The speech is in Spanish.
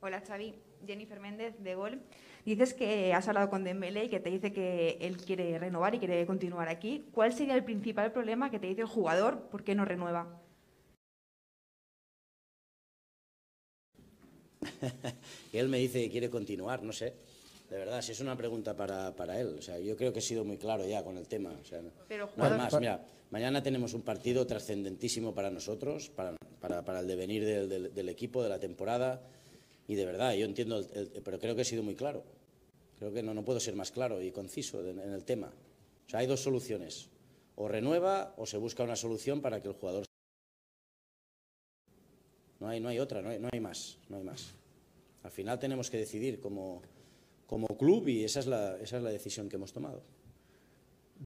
Hola Xavi, Jennifer Méndez de Gol. Dices que has hablado con Dembélé y que te dice que él quiere renovar y quiere continuar aquí. ¿Cuál sería el principal problema que te dice el jugador? ¿Por qué no renueva? él me dice que quiere continuar, no sé. De verdad, si es una pregunta para, para, él. O sea, yo creo que he sido muy claro ya con el tema. O sea, Pero no más, mira, mañana tenemos un partido trascendentísimo para nosotros, para, para, para el devenir del, del, del, equipo, de la temporada. Y de verdad, yo entiendo, pero creo que he sido muy claro. Creo que no, no puedo ser más claro y conciso en, en el tema. O sea, hay dos soluciones. O renueva o se busca una solución para que el jugador... No hay, no hay otra, no hay, no hay más, no hay más. Al final tenemos que decidir como como club y esa es la, esa es la decisión que hemos tomado.